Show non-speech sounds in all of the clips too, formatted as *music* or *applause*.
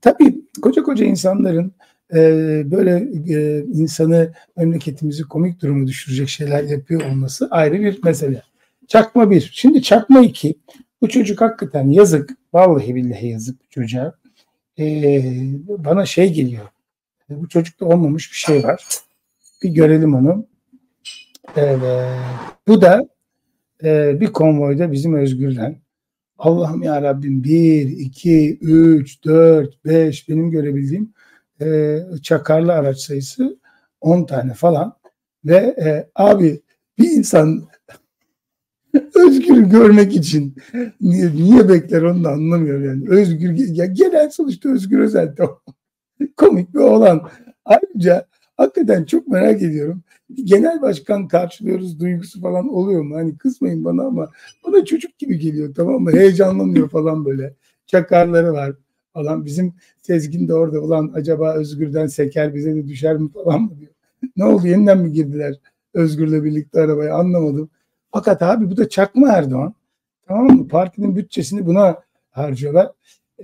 Tabii koca koca insanların e, böyle e, insanı memleketimizi komik durumu düşürecek şeyler yapıyor olması ayrı bir mesele. Çakma bir. Şimdi çakma iki. Bu çocuk hakikaten yazık. Vallahi billahi yazık bu çocuğa. Ee, bana şey geliyor. Bu çocukta olmamış bir şey var. Bir görelim onu. Evet. Bu da e, bir konvoyda bizim Özgür'den. Allah'ım ya Rabbim 1, 2, 3, 4, 5 benim görebildiğim e, çakarlı araç sayısı 10 tane falan. Ve e, abi bir insan *laughs* Özgür görmek için niye, niye bekler onu da anlamıyorum yani. Özgür ya genel sonuçta Özgür Özel *laughs* komik bir olan. Ayrıca hakikaten çok merak ediyorum. Genel başkan karşılıyoruz duygusu falan oluyor mu? Hani kızmayın bana ama bana çocuk gibi geliyor tamam mı? Heyecanlanıyor falan böyle. Çakarları var falan. Bizim Sezgin de orada ulan acaba Özgür'den seker bize de düşer mi falan mı diyor. ne oldu yeniden mi girdiler Özgür'le birlikte arabaya anlamadım. Fakat abi bu da çakma Erdoğan. Tamam mı? Partinin bütçesini buna harcıyorlar.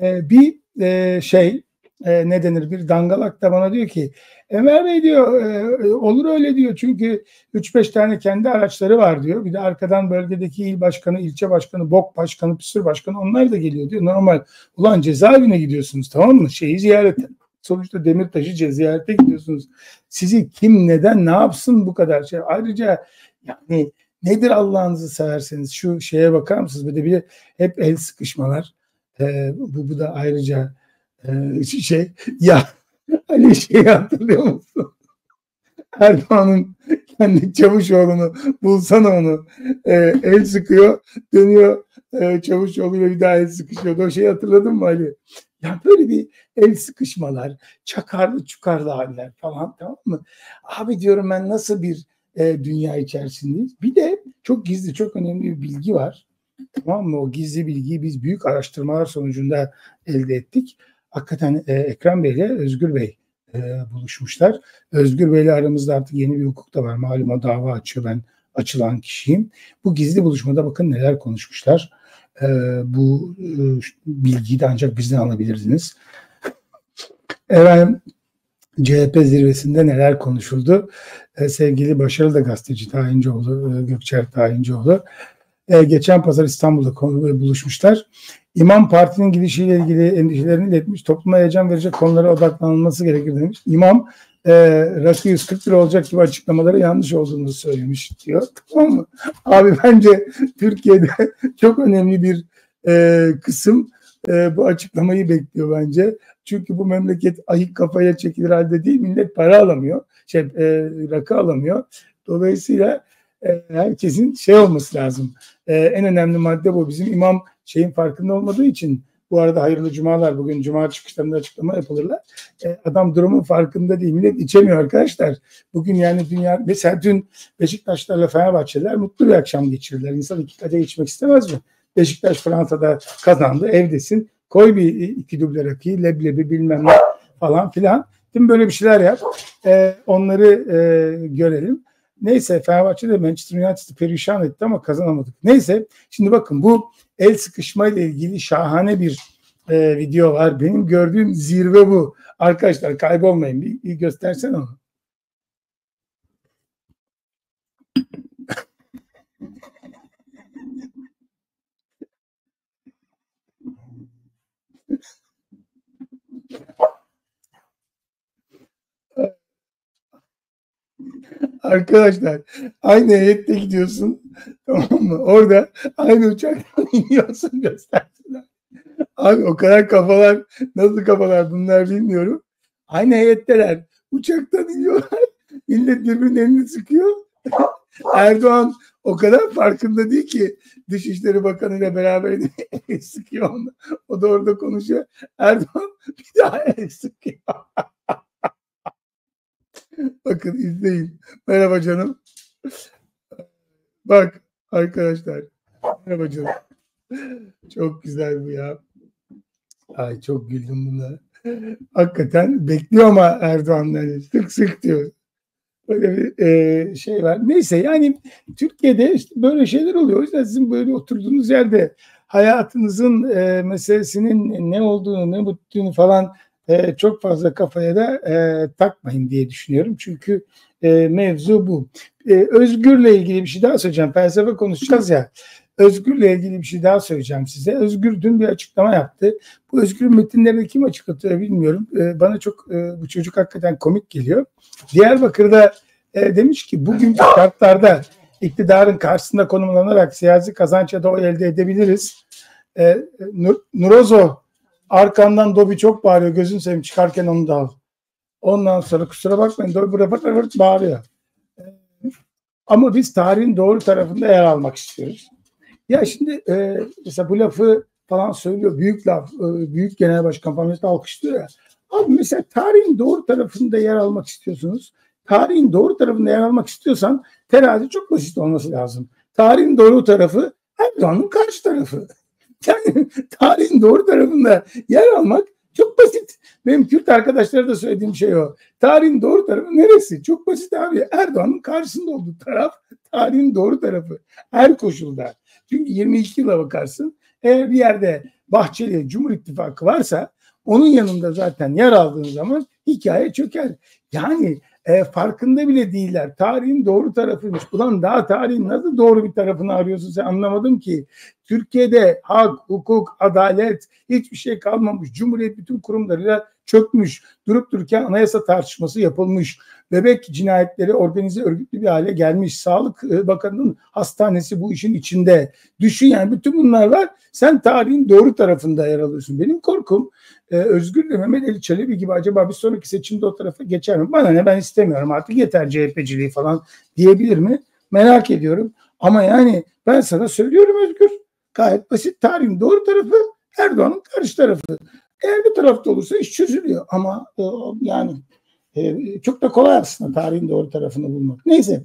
Ee, bir e, şey e, ne denir bir dangalak da bana diyor ki Enver Bey diyor e, olur öyle diyor çünkü 3-5 tane kendi araçları var diyor. Bir de arkadan bölgedeki il başkanı, ilçe başkanı, bok başkanı, püsür başkanı onlar da geliyor diyor. Normal ulan cezaevine gidiyorsunuz tamam mı? Şeyi ziyarete. Sonuçta Demirtaş'ı ziyarete gidiyorsunuz. Sizi kim neden ne yapsın bu kadar şey. Ayrıca yani nedir Allah'ınızı severseniz şu şeye bakar mısınız? Bir de bir hep el sıkışmalar. Ee, bu, bu da ayrıca e, şey ya hani şeyi hatırlıyor musun? Erdoğan'ın kendi Çavuşoğlu'nu bulsana onu e, el sıkıyor dönüyor e, Çavuşoğlu'yla bir daha el sıkışıyor. O şeyi hatırladın mı Ali? Ya böyle bir el sıkışmalar, çakarlı çukarlı haller falan tamam mı? Abi diyorum ben nasıl bir e, dünya içerisindeyiz. Bir de çok gizli, çok önemli bir bilgi var. Tamam mı? O gizli bilgiyi biz büyük araştırmalar sonucunda elde ettik. Hakikaten e, Ekrem Bey ile Özgür Bey e, buluşmuşlar. Özgür Bey ile aramızda artık yeni bir hukuk da var. Malum o dava açıyor ben açılan kişiyim. Bu gizli buluşmada bakın neler konuşmuşlar. E, bu e, bilgiyi de ancak bizden alabilirsiniz. Efendim CHP zirvesinde neler konuşuldu? E, sevgili başarılı da gazeteci Tayincioğlu, e, Gökçer Tayincioğlu e, geçen pazar İstanbul'da buluşmuşlar. İmam Parti'nin gidişiyle ilgili endişelerini iletmiş. Topluma heyecan verecek konulara odaklanılması gerekir demiş. İmam e, rakı 140 lira olacak gibi açıklamaları yanlış olduğunu söylemiş diyor. Tamam mı? *laughs* Abi bence Türkiye'de *laughs* çok önemli bir e, kısım e, bu açıklamayı bekliyor bence. Çünkü bu memleket ayık kafaya çekilir halde değil. Millet para alamıyor. Şey, e, rakı alamıyor. Dolayısıyla herkesin şey olması lazım. E, en önemli madde bu. Bizim imam şeyin farkında olmadığı için bu arada hayırlı cumalar. Bugün cuma çıkışlarında açıklama yapılırlar. E, adam durumun farkında değil. Millet içemiyor arkadaşlar. Bugün yani dünya mesela dün Beşiktaşlarla Fenerbahçeliler mutlu bir akşam geçirdiler. İnsan iki kadeh içmek istemez mi? Beşiktaş Fransa'da kazandı. Evdesin. Koy bir iki duble rakıyı, leblebi bilmem ne falan filan. Değil Böyle bir şeyler yap. Onları e, görelim. Neyse Fenerbahçe de Manchester United'ı perişan etti ama kazanamadık. Neyse şimdi bakın bu el sıkışma ile ilgili şahane bir e, video var. Benim gördüğüm zirve bu. Arkadaşlar kaybolmayın. Bir, bir göstersen onu. Arkadaşlar aynı heyette gidiyorsun tamam mı? Orada aynı uçaktan *laughs* iniyorsun göstersinler. Abi o kadar kafalar nasıl kafalar bunlar bilmiyorum. Aynı heyetteler. Uçaktan iniyorlar. Millet birbirinin elini sıkıyor. Erdoğan o kadar farkında değil ki Dışişleri Bakanı ile beraber *laughs* sıkıyor onu. O da orada konuşuyor. Erdoğan bir daha el sıkıyor. *laughs* Bakın izleyin. Merhaba canım. Bak arkadaşlar. Merhaba canım. Çok güzel bu ya. Ay çok güldüm buna. Hakikaten bekliyor ama Erdoğan sık sık diyor. Böyle bir e, şey var. Neyse yani Türkiye'de işte böyle şeyler oluyor. O yüzden sizin böyle oturduğunuz yerde hayatınızın e, meselesinin ne olduğunu, ne bittiğini falan e, çok fazla kafaya da e, takmayın diye düşünüyorum. Çünkü e, mevzu bu. E, Özgür'le ilgili bir şey daha söyleyeceğim. Felsefe konuşacağız ya. Özgür'le ilgili bir şey daha söyleyeceğim size. Özgür dün bir açıklama yaptı. Bu Özgür'ün metinlerini kim açıklatıyor bilmiyorum. E, bana çok e, bu çocuk hakikaten komik geliyor. Diyarbakır'da e, demiş ki bugünkü şartlarda iktidarın karşısında konumlanarak siyasi kazanç ya da oy elde edebiliriz. E, Nur, Nurozo arkandan Dobi çok bağırıyor. Gözün seveyim çıkarken onu da al. Ondan sonra kusura bakmayın Dobi bırt bırt bağırıyor. E, ama biz tarihin doğru tarafında yer almak istiyoruz. Ya şimdi e, mesela bu lafı falan söylüyor. Büyük laf. E, büyük genel başkan falan mesela alkışlıyor ya. Abi mesela tarihin doğru tarafında yer almak istiyorsunuz. Tarihin doğru tarafında yer almak istiyorsan terazi çok basit olması lazım. Tarihin doğru tarafı Erdoğan'ın karşı tarafı. Yani tarihin doğru tarafında yer almak çok basit. Benim Kürt arkadaşlara da söylediğim şey o. Tarihin doğru tarafı neresi? Çok basit abi. Erdoğan'ın karşısında olduğu taraf tarihin doğru tarafı. Her koşulda. Çünkü 22 yıla bakarsın. Eğer bir yerde Bahçeli Cumhur İttifakı varsa onun yanında zaten yer aldığın zaman hikaye çöker. Yani e, farkında bile değiller. Tarihin doğru tarafıymış. Ulan daha tarihin nasıl doğru bir tarafını arıyorsun sen anlamadım ki. Türkiye'de hak, hukuk, adalet hiçbir şey kalmamış. Cumhuriyet bütün kurumlarıyla çökmüş. Durup dururken anayasa tartışması yapılmış. Bebek cinayetleri organize örgütlü bir hale gelmiş. Sağlık e, Bakanı'nın hastanesi bu işin içinde. Düşün yani bütün bunlar var. Sen tarihin doğru tarafında yer alıyorsun. Benim korkum e, Özgür ve Mehmet Ali Çelebi gibi acaba bir sonraki seçimde o tarafa geçer mi? Bana ne ben istemiyorum artık yeter CHP'ciliği falan diyebilir mi? Merak ediyorum. Ama yani ben sana söylüyorum Özgür. Gayet basit tarihin doğru tarafı Erdoğan'ın karşı tarafı. Eğer bir tarafta olursa iş çözülüyor. Ama e, yani e, çok da kolay aslında tarihin doğru tarafını bulmak. Neyse